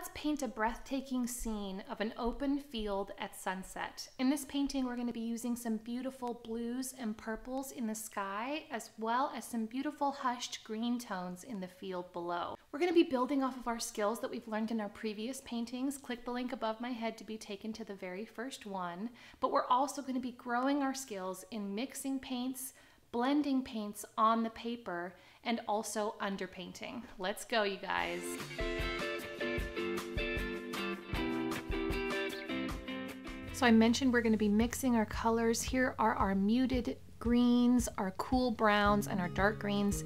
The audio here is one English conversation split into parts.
let's paint a breathtaking scene of an open field at sunset. In this painting, we're going to be using some beautiful blues and purples in the sky, as well as some beautiful hushed green tones in the field below. We're going to be building off of our skills that we've learned in our previous paintings. Click the link above my head to be taken to the very first one. But we're also going to be growing our skills in mixing paints, blending paints on the paper, and also underpainting. Let's go, you guys. So I mentioned we're going to be mixing our colors. Here are our muted greens, our cool browns, and our dark greens.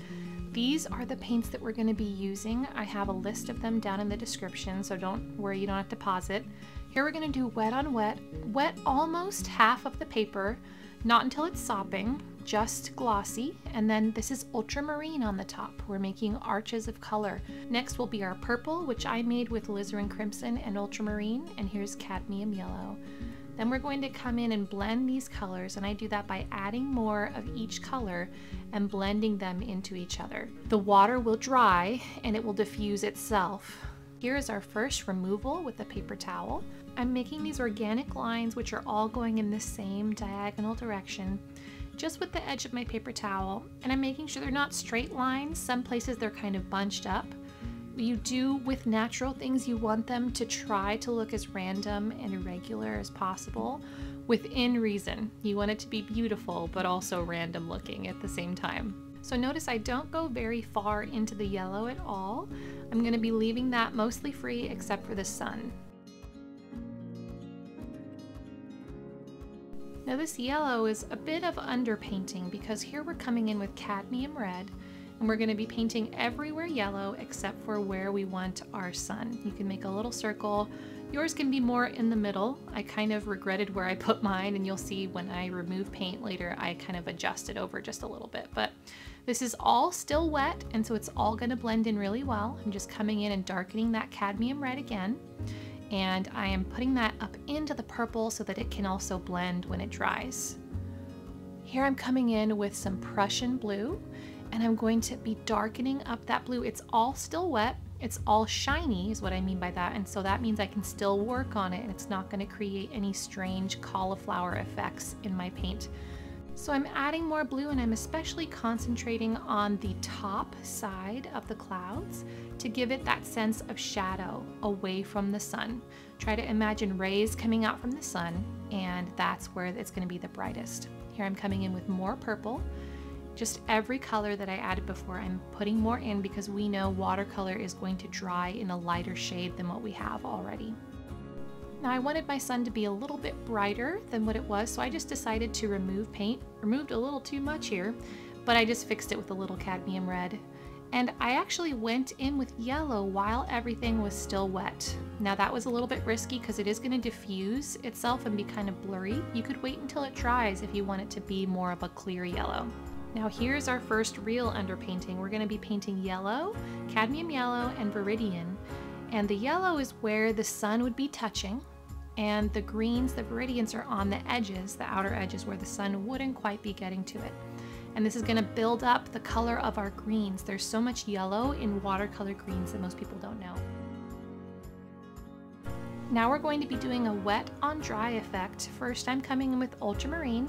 These are the paints that we're going to be using. I have a list of them down in the description, so don't worry, you don't have to pause it. Here we're going to do wet on wet. Wet almost half of the paper, not until it's sopping, just glossy. And then this is ultramarine on the top. We're making arches of color. Next will be our purple, which I made with alizarin crimson and ultramarine. And here's cadmium yellow. Then we're going to come in and blend these colors and I do that by adding more of each color and blending them into each other. The water will dry and it will diffuse itself. Here is our first removal with a paper towel. I'm making these organic lines which are all going in the same diagonal direction just with the edge of my paper towel and I'm making sure they're not straight lines. Some places they're kind of bunched up you do with natural things, you want them to try to look as random and irregular as possible within reason. You want it to be beautiful, but also random looking at the same time. So notice I don't go very far into the yellow at all. I'm gonna be leaving that mostly free except for the sun. Now this yellow is a bit of underpainting because here we're coming in with cadmium red, and we're going to be painting everywhere yellow except for where we want our sun. You can make a little circle. Yours can be more in the middle. I kind of regretted where I put mine and you'll see when I remove paint later I kind of adjust it over just a little bit. But this is all still wet and so it's all going to blend in really well. I'm just coming in and darkening that cadmium red again and I am putting that up into the purple so that it can also blend when it dries. Here I'm coming in with some Prussian blue and I'm going to be darkening up that blue. It's all still wet. It's all shiny is what I mean by that. And so that means I can still work on it and it's not gonna create any strange cauliflower effects in my paint. So I'm adding more blue and I'm especially concentrating on the top side of the clouds to give it that sense of shadow away from the sun. Try to imagine rays coming out from the sun and that's where it's gonna be the brightest. Here I'm coming in with more purple just every color that I added before, I'm putting more in because we know watercolor is going to dry in a lighter shade than what we have already. Now I wanted my sun to be a little bit brighter than what it was, so I just decided to remove paint. Removed a little too much here, but I just fixed it with a little cadmium red. And I actually went in with yellow while everything was still wet. Now that was a little bit risky because it is going to diffuse itself and be kind of blurry. You could wait until it dries if you want it to be more of a clear yellow. Now here's our first real underpainting. We're gonna be painting yellow, cadmium yellow, and viridian. And the yellow is where the sun would be touching, and the greens, the viridians are on the edges, the outer edges where the sun wouldn't quite be getting to it. And this is gonna build up the color of our greens. There's so much yellow in watercolor greens that most people don't know. Now we're going to be doing a wet on dry effect. First, I'm coming in with ultramarine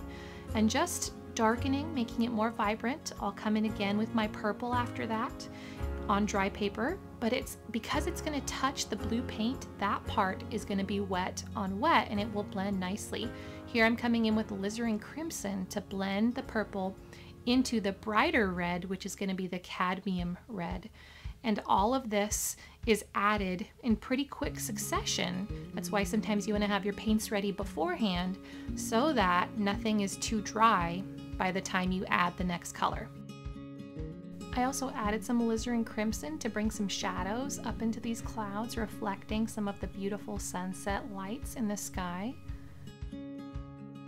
and just darkening, making it more vibrant. I'll come in again with my purple after that on dry paper, but it's because it's gonna touch the blue paint, that part is gonna be wet on wet and it will blend nicely. Here I'm coming in with alizarin crimson to blend the purple into the brighter red, which is gonna be the cadmium red. And all of this is added in pretty quick succession. That's why sometimes you wanna have your paints ready beforehand so that nothing is too dry by the time you add the next color. I also added some alizarin crimson to bring some shadows up into these clouds, reflecting some of the beautiful sunset lights in the sky.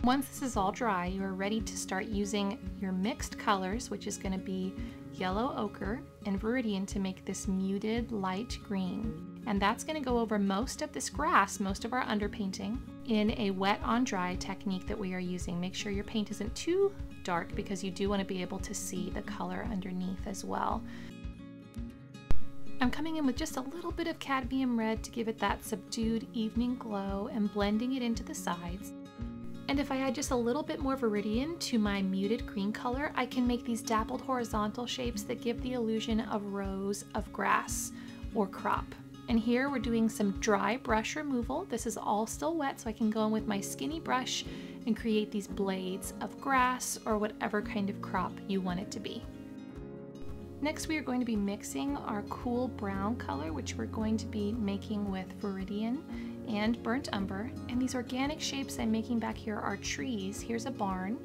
Once this is all dry, you are ready to start using your mixed colors, which is going to be yellow ochre and viridian to make this muted light green. And that's going to go over most of this grass, most of our underpainting, in a wet on dry technique that we are using. Make sure your paint isn't too dark because you do want to be able to see the color underneath as well. I'm coming in with just a little bit of cadmium red to give it that subdued evening glow and blending it into the sides. And if I add just a little bit more Viridian to my muted green color, I can make these dappled horizontal shapes that give the illusion of rows of grass or crop. And here we're doing some dry brush removal. This is all still wet, so I can go in with my skinny brush and create these blades of grass or whatever kind of crop you want it to be. Next, we are going to be mixing our cool brown color, which we're going to be making with Viridian and Burnt Umber. And these organic shapes I'm making back here are trees. Here's a barn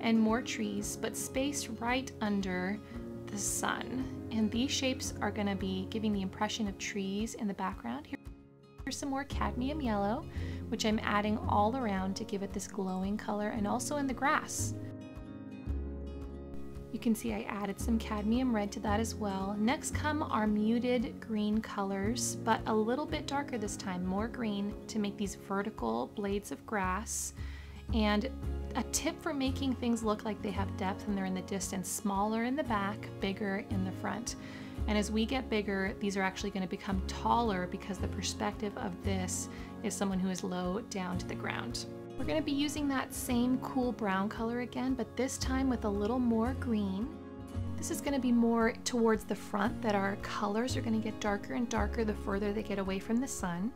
and more trees, but spaced right under the sun. And these shapes are gonna be giving the impression of trees in the background. Here's some more cadmium yellow, which I'm adding all around to give it this glowing color and also in the grass. You can see I added some cadmium red to that as well. Next come our muted green colors, but a little bit darker this time, more green to make these vertical blades of grass. And a tip for making things look like they have depth and they're in the distance, smaller in the back, bigger in the front. And as we get bigger, these are actually going to become taller because the perspective of this is someone who is low down to the ground. We're going to be using that same cool brown color again, but this time with a little more green. This is going to be more towards the front that our colors are going to get darker and darker the further they get away from the sun.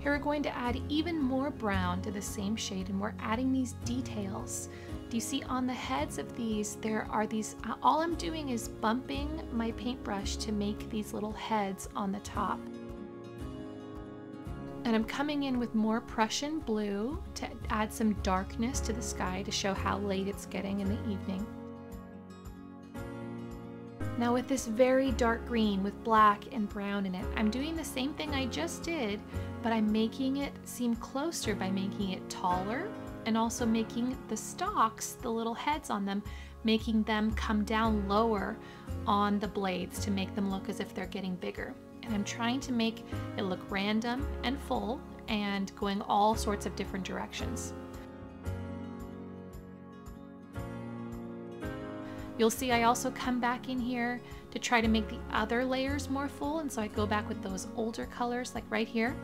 Here we're going to add even more brown to the same shade and we're adding these details. Do you see on the heads of these, there are these, uh, all I'm doing is bumping my paintbrush to make these little heads on the top. And I'm coming in with more Prussian blue to add some darkness to the sky to show how late it's getting in the evening. Now with this very dark green with black and brown in it, I'm doing the same thing I just did, but I'm making it seem closer by making it taller and also making the stalks, the little heads on them, making them come down lower on the blades to make them look as if they're getting bigger and I'm trying to make it look random and full and going all sorts of different directions. You'll see I also come back in here to try to make the other layers more full and so I go back with those older colors like right here.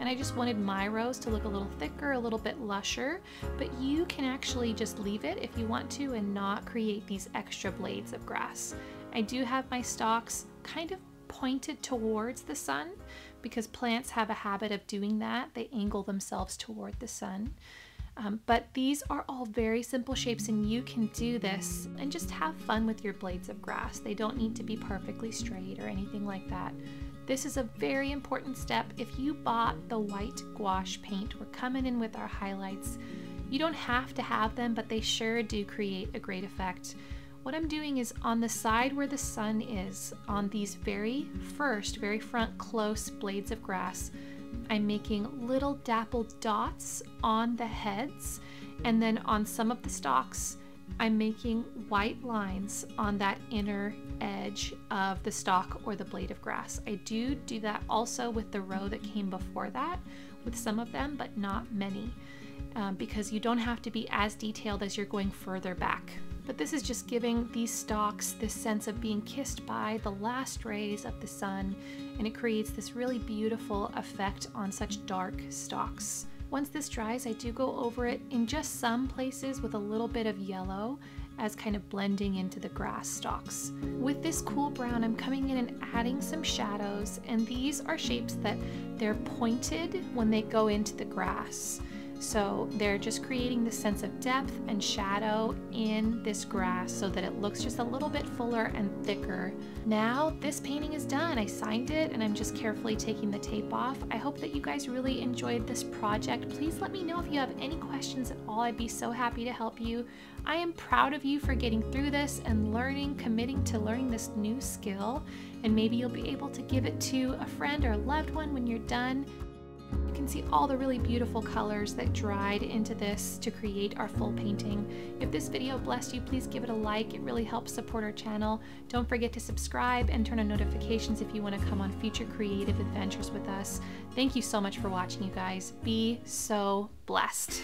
And I just wanted my rows to look a little thicker, a little bit lusher, but you can actually just leave it if you want to and not create these extra blades of grass. I do have my stalks kind of pointed towards the sun because plants have a habit of doing that. They angle themselves toward the sun. Um, but these are all very simple shapes and you can do this and just have fun with your blades of grass. They don't need to be perfectly straight or anything like that. This is a very important step. If you bought the white gouache paint, we're coming in with our highlights. You don't have to have them, but they sure do create a great effect. What I'm doing is on the side where the sun is, on these very first, very front close blades of grass, I'm making little dappled dots on the heads, and then on some of the stalks, I'm making white lines on that inner edge of the stalk or the blade of grass. I do do that also with the row that came before that, with some of them, but not many, um, because you don't have to be as detailed as you're going further back. But this is just giving these stalks this sense of being kissed by the last rays of the sun, and it creates this really beautiful effect on such dark stalks. Once this dries, I do go over it in just some places with a little bit of yellow as kind of blending into the grass stalks. With this cool brown, I'm coming in and adding some shadows, and these are shapes that they're pointed when they go into the grass. So they're just creating this sense of depth and shadow in this grass so that it looks just a little bit fuller and thicker. Now this painting is done. I signed it and I'm just carefully taking the tape off. I hope that you guys really enjoyed this project. Please let me know if you have any questions at all. I'd be so happy to help you. I am proud of you for getting through this and learning, committing to learning this new skill. And maybe you'll be able to give it to a friend or a loved one when you're done. You can see all the really beautiful colors that dried into this to create our full painting. If this video blessed you, please give it a like. It really helps support our channel. Don't forget to subscribe and turn on notifications if you want to come on future creative adventures with us. Thank you so much for watching, you guys. Be so blessed.